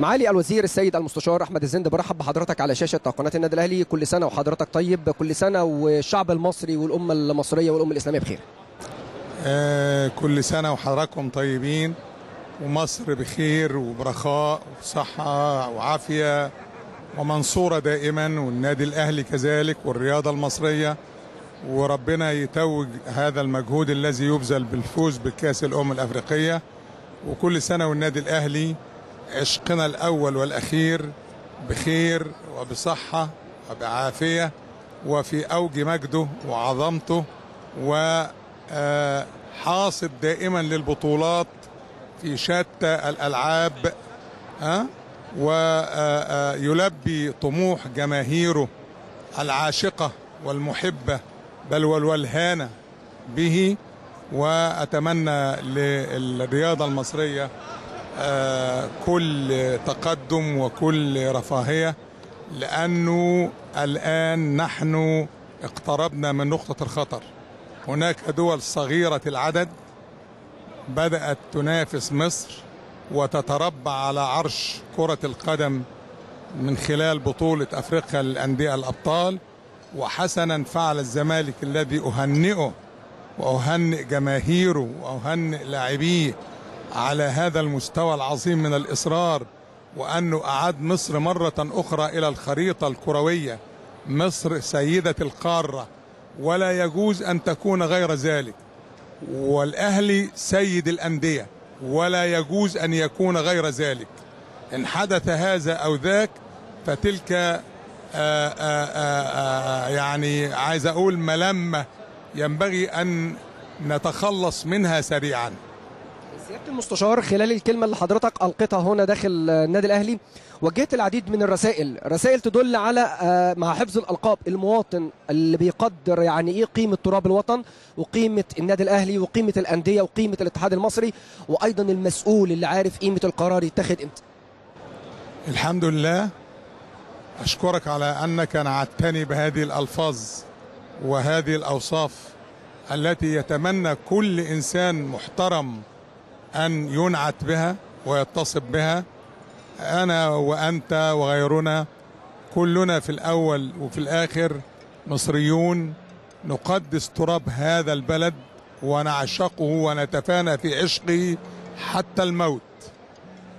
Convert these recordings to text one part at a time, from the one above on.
معالي الوزير السيد المستشار أحمد الزند برحب بحضرتك على شاشة قناة النادي الأهلي. كل سنة وحضرتك طيب كل سنة والشعب المصري والأمة المصرية والأمة الإسلامية بخير. آه كل سنة وحضراتكم طيبين ومصر بخير وبرخاء وصحة وعافية ومنصورة دائما والنادي الأهلي كذلك والرياضة المصرية. وربنا يتوج هذا المجهود الذي يبذل بالفوز بكأس الأمم الأفريقية. وكل سنة والنادي الأهلي عشقنا الأول والأخير بخير وبصحة وبعافية وفي أوج مجده وعظمته و آه، دائما للبطولات في شتى الألعاب ها؟ ويلبي طموح جماهيره العاشقة والمحبة بل والولهانة به وأتمنى للرياضة المصرية آه، كل تقدم وكل رفاهية لأنه الآن نحن اقتربنا من نقطة الخطر. هناك دول صغيرة العدد بدأت تنافس مصر وتتربع على عرش كرة القدم من خلال بطولة أفريقيا للأندية الأبطال. وحسنا فعل الزمالك الذي أهنئه وأهنئ جماهيره وأهنئ لاعبيه على هذا المستوى العظيم من الإصرار وأنه أعاد مصر مرة أخرى إلى الخريطة الكروية مصر سيدة القارة ولا يجوز أن تكون غير ذلك. والأهلي سيد الأندية ولا يجوز أن يكون غير ذلك. إن حدث هذا أو ذاك فتلك آآ آآ آآ يعني عايز أقول ملمه ينبغي أن نتخلص منها سريعا. المستشار خلال الكلمة اللي حضرتك ألقيتها هنا داخل النادي الأهلي وجهت العديد من الرسائل. رسائل تدل على آه، مع حفظ الألقاب المواطن اللي بيقدر يعني إيه قيمة تراب الوطن وقيمة النادي الأهلي وقيمة الأندية وقيمة الاتحاد المصري وأيضا المسؤول اللي عارف قيمة القرار يتخذ إمتى. الحمد لله. أشكرك على أنك نعتني بهذه الألفاظ وهذه الأوصاف التي يتمنى كل إنسان محترم أن ينعت بها ويتصف بها أنا وأنت وغيرنا كلنا في الأول وفي الآخر مصريون نقدس تراب هذا البلد ونعشقه ونتفانى في عشقه حتى الموت.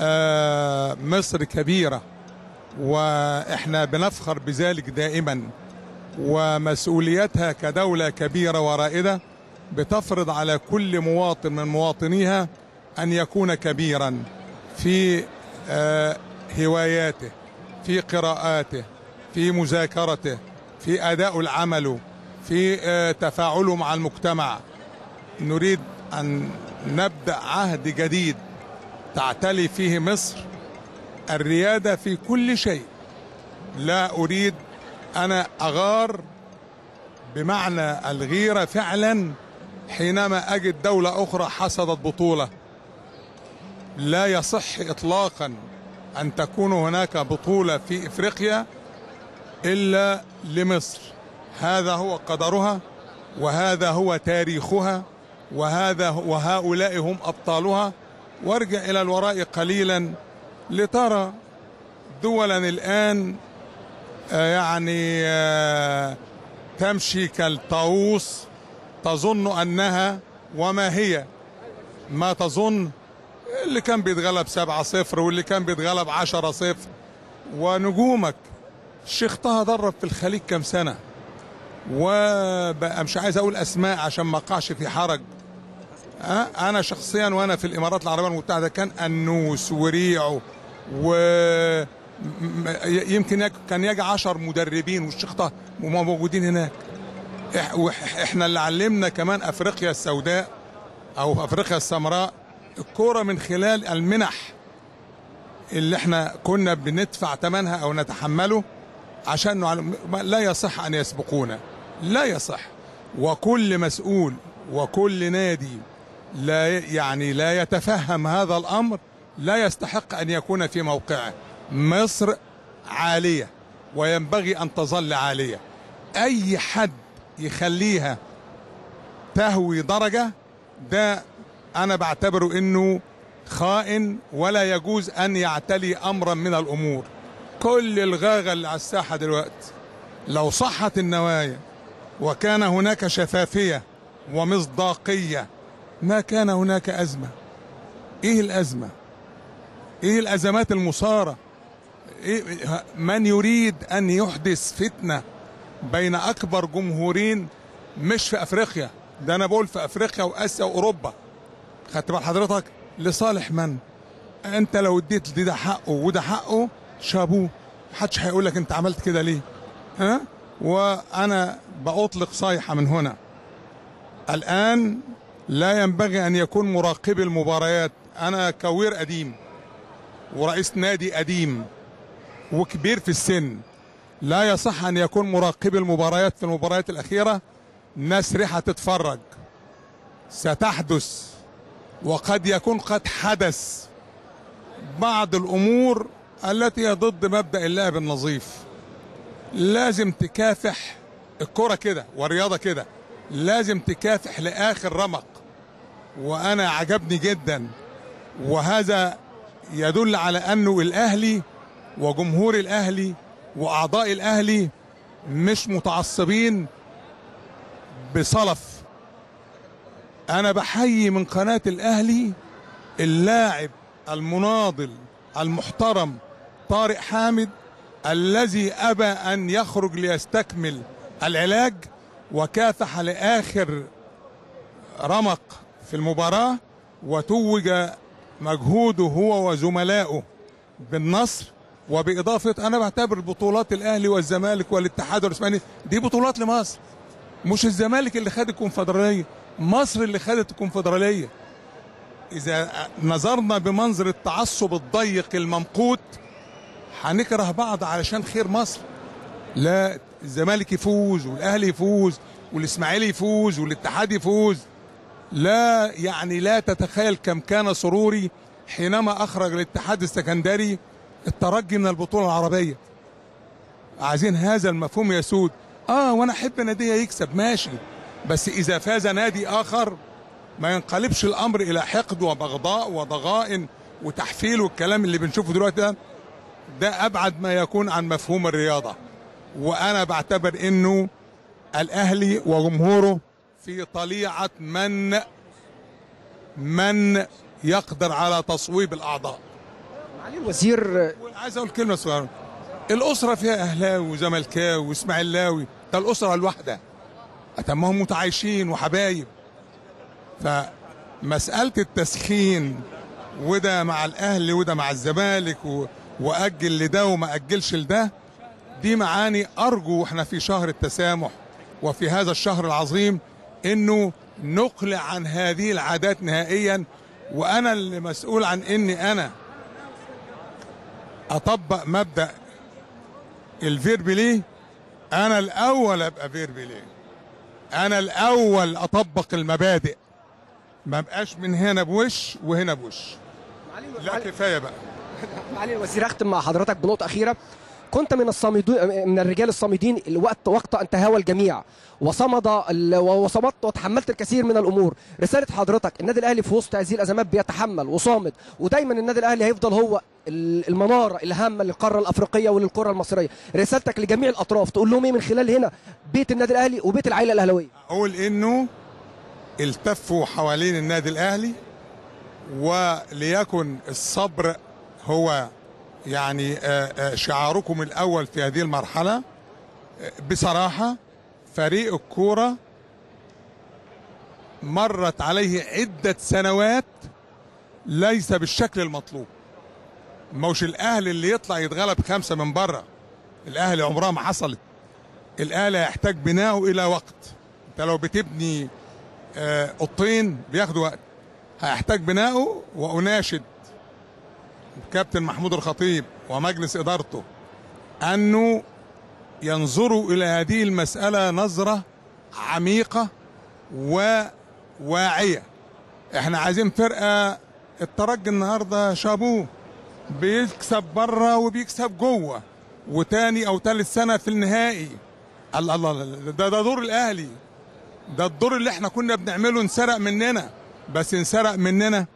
آه مصر كبيرة وإحنا بنفخر بذلك دائما ومسؤوليتها كدولة كبيرة ورائدة بتفرض على كل مواطن من مواطنيها أن يكون كبيرا في آه هواياته في قراءاته في مذاكرته في أداء العمل في آه تفاعله مع المجتمع. نريد أن نبدأ عهد جديد تعتلي فيه مصر. الريادة في كل شيء. لا أريد أنا أغار بمعنى الغيرة فعلا حينما أجد دولة أخرى حصدت بطولة. لا يصح اطلاقا أن تكون هناك بطولة في إفريقيا إلا لمصر. هذا هو قدرها وهذا هو تاريخها وهذا وهؤلاء هم أبطالها. وارجع إلى الوراء قليلا لترى دولا الآن يعني تمشي كالطاووس تظن أنها وما هي؟ ما تظن اللي كان بيتغلب سبعة صفر واللي كان بيتغلب عشرة صفر. ونجومك الشيخ طه درب في الخليج كام سنة؟ وبقى مش عايز أقول أسماء عشان ما أقعش في حرج. أه؟ أنا شخصيا وأنا في الإمارات العربية المتحدة كان أنوس وريعو و يمكن كان يجي عشر مدربين والشيخ طه موجودين هناك. إحنا اللي علمنا كمان أفريقيا السوداء أو أفريقيا السمراء الكورة من خلال المنح اللي إحنا كنا بندفع ثمنها أو نتحمله عشان لا يصح ان يسبقونا. لا يصح. وكل مسؤول وكل نادي لا يعني لا يتفهم هذا الأمر لا يستحق أن يكون في موقعه. مصر عالية وينبغي أن تظل عالية. أي حد يخليها تهوي درجة ده أنا بعتبره إنه خائن ولا يجوز أن يعتلي أمرا من الأمور. كل الغاغة اللي على الساحة دلوقتي لو صحت النوايا وكان هناك شفافية ومصداقية ما كان هناك أزمة. إيه الأزمة؟ إيه الأزمات المثارة؟ إيه من يريد أن يحدث فتنة بين أكبر جمهورين مش في أفريقيا؟ ده أنا بقول في أفريقيا وآسيا وأوروبا. خدت بال حضرتك. لصالح من؟ انت لو اديت دي ده حقه وده حقه شابوه. محدش هيقول لك انت عملت كده ليه. ها؟ وأنا بأطلق صيحه من هنا. الآن لا ينبغي أن يكون مراقبي المباريات. أنا كوير قديم ورئيس نادي قديم وكبير في السن. لا يصح أن يكون مراقبي المباريات في المباريات الأخيرة. ناس ريحة تتفرج. ستحدث. وقد يكون قد حدث بعض الأمور التي هي ضد مبدأ اللعب النظيف. لازم تكافح الكرة كده والرياضة كده. لازم تكافح لآخر رمق. وأنا عجبني جدا. وهذا يدل على أنه الأهلي وجمهور الأهلي وأعضاء الأهلي مش متعصبين بصلف أنا بحيي من قناة الأهلي اللاعب المناضل المحترم طارق حامد الذي أبى أن يخرج ليستكمل العلاج وكافح لآخر رمق في المباراة وتوج مجهوده هو وزملائه بالنصر وبإضافة أنا بعتبر بطولات الأهلي والزمالك والاتحاد والاسماعيلي دي بطولات لمصر مش الزمالك اللي خد الكونفدرالية. مصر اللي خدت الكونفدرالية. إذا نظرنا بمنظر التعصب الضيق الممقوت هنكره بعض علشان خير مصر. لا الزمالك يفوز والأهلي يفوز والإسماعيلي يفوز والاتحاد يفوز. لا يعني لا تتخيل كم كان سروري حينما أخرج الاتحاد السكندري الترجي من البطولة العربية. عايزين هذا المفهوم يسود. آه وأنا أحب ناديه يكسب. ماشي. بس إذا فاز نادي آخر ما ينقلبش الأمر إلى حقد وبغضاء وضغائن وتحفيل والكلام اللي بنشوفه دلوقتي ده ده أبعد ما يكون عن مفهوم الرياضة. وأنا بعتبر إنه الأهلي وجمهوره في طليعة من من يقدر على تصويب الأعضاء. معالي الوزير عايز أقول كلمة صغيرة. الأسرة فيها أهلاوي وزملكاوي وإسماعيلاوي ده الأسرة الواحدة. أتمهم متعايشين وحبايب. فمسألة التسخين وده مع الاهلي وده مع الزمالك و... وأجل لده وما أجلش لده دي معاني أرجو وإحنا في شهر التسامح وفي هذا الشهر العظيم إنه نقلع عن هذه العادات نهائيا. وأنا اللي مسؤول عن إني أنا أطبق مبدأ الفيربلي. أنا الأول أبقى فيربلي. أنا الأول أطبق المبادئ. ما بقاش من هنا بوش وهنا بوش. لا كفاية بقى. معالي الوزير أختم مع حضرتك بنقطة أخيرة. كنت من الصامدين من الرجال الصامدين الوقت وقت ان تهاوى الجميع. وصمد وصمدت وتحملت الكثير من الأمور. رسالة حضرتك النادي الأهلي في وسط هذه الأزمات بيتحمل وصامد. ودايما النادي الأهلي هيفضل هو المنارة الهامة للقارة الأفريقية وللكره المصرية. رسالتك لجميع الأطراف. تقول لهم إيه من خلال هنا؟ بيت النادي الأهلي وبيت العائلة الأهلاوية. أقول إنه التفوا حوالين النادي الأهلي وليكن الصبر هو يعني آه، آه، شعاركم الأول في هذه المرحلة. آه، بصراحة فريق الكورة مرت عليه عدة سنوات ليس بالشكل المطلوب. موش الأهلي اللي يطلع يتغلب خمسة من بره. الأهلي عمرها ما حصلت. الأهلي يحتاج بناؤه إلى وقت. أنت لو بتبني آه، أوضتين بياخدوا وقت. هيحتاج بناؤه وأناشد. كابتن محمود الخطيب ومجلس إدارته أنه ينظروا إلى هذه المسألة نظرة عميقة وواعية. إحنا عايزين فرقة الترجي النهارده شابوه. بيكسب بره وبيكسب جوه وتاني أو تالت سنة في النهائي. الله الله ده ده دور الأهلي. ده الدور اللي إحنا كنا بنعمله انسرق مننا. بس انسرق مننا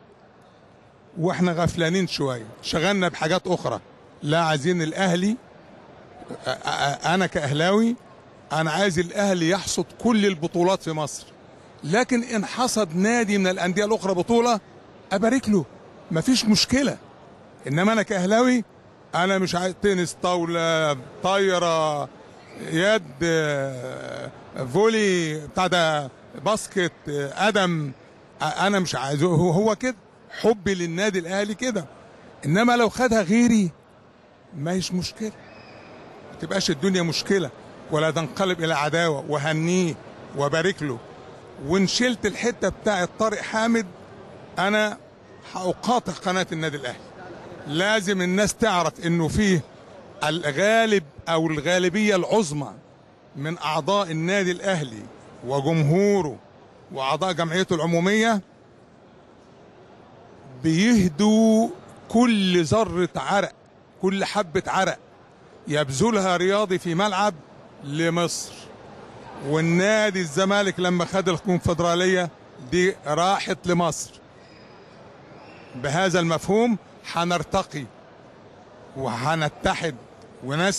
وإحنا غفلانين شوية. شغلنا بحاجات أخرى. لا عايزين الأهلي أنا كأهلاوي أنا عايز الأهلي يحصد كل البطولات في مصر. لكن إن حصد نادي من الأندية الأخرى بطولة أبارك له. مفيش مشكلة. إنما أنا كأهلاوي أنا مش عايز تنس طاولة طايرة يد فولي بتاع ده باسكت قدم أنا مش عايزه هو كده حبي للنادي الأهلي كده. إنما لو خدها غيري ما هيش مشكلة. ما تبقاش الدنيا مشكلة ولا تنقلب إلى عداوة وهنيه وبارك له. وإن شلت الحتة بتاعة طارق حامد أنا هأقاطع قناة النادي الأهلي. لازم الناس تعرف إنه فيه الغالب أو الغالبية العظمى من أعضاء النادي الأهلي وجمهوره وأعضاء جمعيته العمومية بيهدوا كل ذرة عرق كل حبة عرق يبذلها رياضي في ملعب لمصر. والنادي الزمالك لما خد الكونفدرالية دي راحت لمصر. بهذا المفهوم هنرتقي وهنتحد وناس